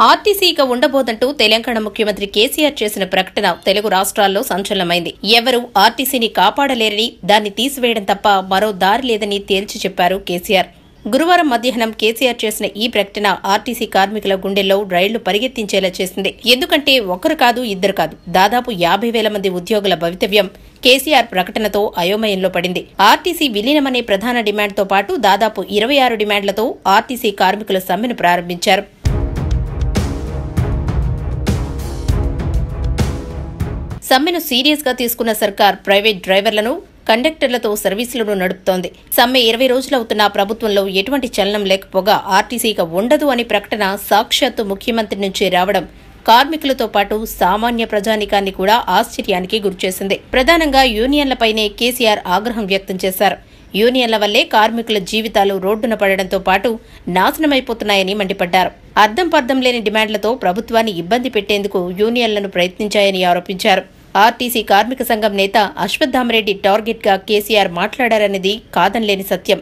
RTC ఇక ఉండబోదంటూ తెలంగాణ ముఖ్యమంత్రి కేసీఆర్ చేసిన ప్రకటన తెలుగు రాష్ట్రాల్లో సంచలనమైంది. ఎవరూ ఆర్టీసీని కాపాడలేరని దాన్ని తీసివేయడం తప్ప మరో దారి లేదని తేల్చి చెప్పారు కేసీఆర్. గురువారం మధ్యాహ్నం కేసీఆర్ చేసిన ఈ ప్రకటన ఆర్టీసీ కార్మికుల గుండెల్లో రైళ్ళు పరిగెత్తించేలా చేసింది. ఎందుకంటే ఒకరు కాదు ఇద్దరు కాదు. దాదాపు యాభై వేల మంది ఉద్యోగుల భవితవ్యం కేసీఆర్ ప్రకటనతో అయోమయంలో పడింది. ఆర్టీసీ విలీనమనే ప్రధాన డిమాండ్తో పాటు దాదాపు ఇరవై ఆరు డిమాండ్లతో ఆర్టీసీ కార్మికుల సమ్మెను ప్రారంభించారు. సమ్మెను సీరియస్గా తీసుకున్న సర్కార్ ప్రైవేట్ డ్రైవర్లను కండక్టర్లతో సర్వీసులను నడుపుతోంది. సమ్మె ఇరవై రోజులవుతున్నా ప్రభుత్వంలో ఎటువంటి చలనం లేకపోగా ఆర్టీసీగా ఉండదు అనే ప్రకటన సాక్షాత్తు ముఖ్యమంత్రి నుంచి రావడం కార్మికులతో పాటు సామాన్య ప్రజానికాన్ని కూడా ఆశ్చర్యానికి గురిచేసింది. ప్రధానంగా యూనియన్లపైనే కేసీఆర్ ఆగ్రహం వ్యక్తం చేశారు. యూనియన్ల వల్లే కార్మికుల జీవితాలు రోడ్డున పడడంతో పాటు నాశనమైపోతున్నాయని మండిపడ్డారు. అర్థం పర్థం లేని డిమాండ్లతో ప్రభుత్వాన్ని ఇబ్బంది పెట్టేందుకు యూనియన్లను ప్రయత్నించాయని ఆరోపించారు. ఆర్టీసీ కార్మిక సంఘం నేత అశ్వత్థామరెడ్డి టార్గెట్గా కేసీఆర్ మాట్లాడారనేది కాదనలేని సత్యం.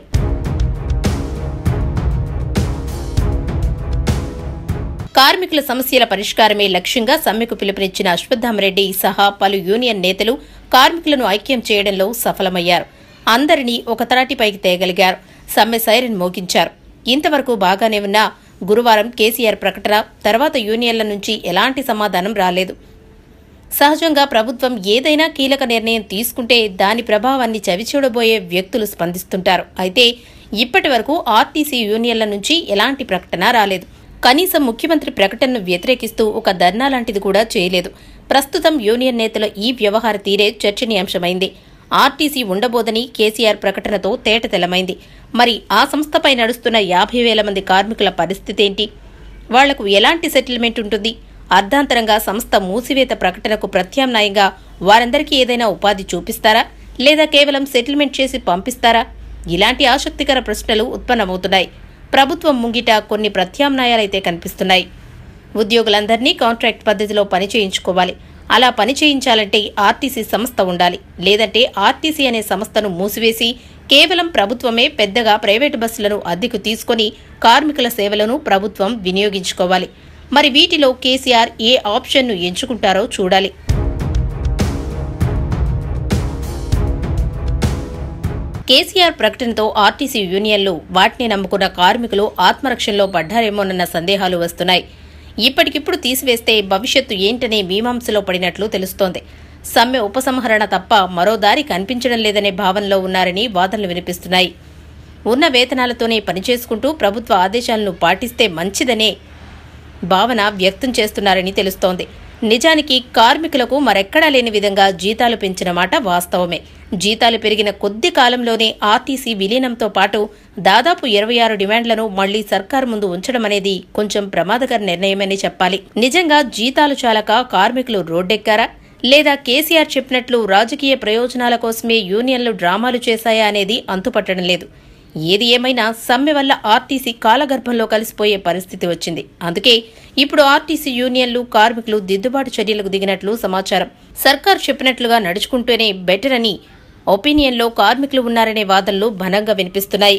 కార్మికుల సమస్యల పరిష్కారమే లక్ష్యంగా సమ్మెకు పిలుపునిచ్చిన అశ్వత్థామరెడ్డి సహా పలు యూనియన్ నేతలు కార్మికులను ఐక్యం చేయడంలో సఫలమయ్యారు. అందరినీ ఒక తరాటిపైకి తేగలిగారు. సమ్మె సైరన్ మోగించారు. ఇంతవరకు బాగానే ఉన్నా గురువారం కేసీఆర్ ప్రకటన తర్వాత యూనియన్ల నుంచి ఎలాంటి సమాధానం రాలేదు. సహజంగా ప్రభుత్వం ఏదైనా కీలక నిర్ణయం తీసుకుంటే దాని ప్రభావాన్ని చవిచూడబోయే వ్యక్తులు స్పందిస్తుంటారు. అయితే ఇప్పటి వరకు ఆర్టీసీ యూనియన్ల నుంచి ఎలాంటి ప్రకటన రాలేదు. కనీసం ముఖ్యమంత్రి ప్రకటనను వ్యతిరేకిస్తూ ఒక ధర్నా లాంటిది కూడా చేయలేదు. ప్రస్తుతం యూనియన్ నేతల ఈ వ్యవహార తీరే చర్చనీయాంశమైంది. ఆర్టీసీ ఉండబోదని కేసీఆర్ ప్రకటనతో తేటతెలమైంది మరి ఆ సంస్థపై నడుస్తున్న యాభై వేల మంది కార్మికుల పరిస్థితి ఏంటి? వాళ్ళకు ఎలాంటి సెటిల్మెంట్ ఉంటుంది? అర్ధాంతరంగా సంస్థ మూసివేత ప్రకటనకు ప్రత్యామ్నాయంగా వారందరికీ ఏదైనా ఉపాధి చూపిస్తారా? లేదా కేవలం సెటిల్మెంట్ చేసి పంపిస్తారా? ఇలాంటి ఆసక్తికర ప్రశ్నలు ఉత్పన్నమవుతున్నాయి. ప్రభుత్వం ముంగిట కొన్ని ప్రత్యామ్నాయాలైతే కనిపిస్తున్నాయి. ఉద్యోగులందరినీ కాంట్రాక్ట్ పద్ధతిలో పని చేయించుకోవాలి అలా పని చేయించాలంటే ఆర్టీసీ సంస్థ ఉండాలి. లేదంటే ఆర్టీసీ అనే సంస్థను మూసివేసి కేవలం ప్రభుత్వమే పెద్దగా ప్రైవేటు బస్సులను అద్దెకు తీసుకొని కార్మికుల సేవలను ప్రభుత్వం వినియోగించుకోవాలి. మరి వీటిలో కేసీఆర్ ఏ ఆప్షన్ను ఎంచుకుంటారో చూడాలి. కేసీఆర్ ప్రకటనతో ఆర్టీసీ యూనియన్లు వాటిని నమ్ముకున్న కార్మికులు ఆత్మరక్షణలో పడ్డారేమోనన్న సందేహాలు వస్తున్నాయి. ఇప్పటికిప్పుడు తీసివేస్తే భవిష్యత్తు ఏంటనే మీమాంసలో పడినట్లు తెలుస్తోంది. సమ్మె ఉపసంహరణ తప్ప మరో దారి కనిపించడం లేదనే భావనలో ఉన్నారని వాదనలు వినిపిస్తున్నాయి. ఉన్న వేతనాలతోనే పనిచేసుకుంటూ ప్రభుత్వ ఆదేశాలను పాటిస్తే మంచిదనే భావన వ్యక్తం చేస్తున్నారని తెలుస్తోంది. నిజానికి కార్మికులకు మరెక్కడా లేని విధంగా జీతాలు పెంచిన మాట వాస్తవమే. జీతాలు పెరిగిన కొద్ది కాలంలోనే ఆర్టీసీ విలీనంతో పాటు దాదాపు ఇరవై ఆరు డిమాండ్లను మళ్ళీ సర్కారు ముందు ఉంచడం అనేది కొంచెం ప్రమాదకర నిర్ణయమని చెప్పాలి. నిజంగా జీతాలు చాలక కార్మికులు రోడ్డెక్కారా? లేదా కేసీఆర్ చెప్పినట్లు రాజకీయ ప్రయోజనాల కోసమే యూనియన్లు డ్రామాలు చేశాయా అనేది అంతుపట్టడం లేదు. ఏది ఏమైనా సమ్మె వల్ల ఆర్టీసీ కాలగర్భంలో కలిసిపోయే పరిస్థితి వచ్చింది. అందుకే ఇప్పుడు ఆర్టీసీ యూనియన్లు కార్మికులు దిద్దుబాటు చర్యలకు దిగినట్లు సమాచారం. సర్కార్ చెప్పినట్లుగా నడుచుకుంటూనే బెటర్ అని ఒపీనియన్లో కార్మికులు ఉన్నారనే వాదనలు భనంగా వినిపిస్తున్నాయి.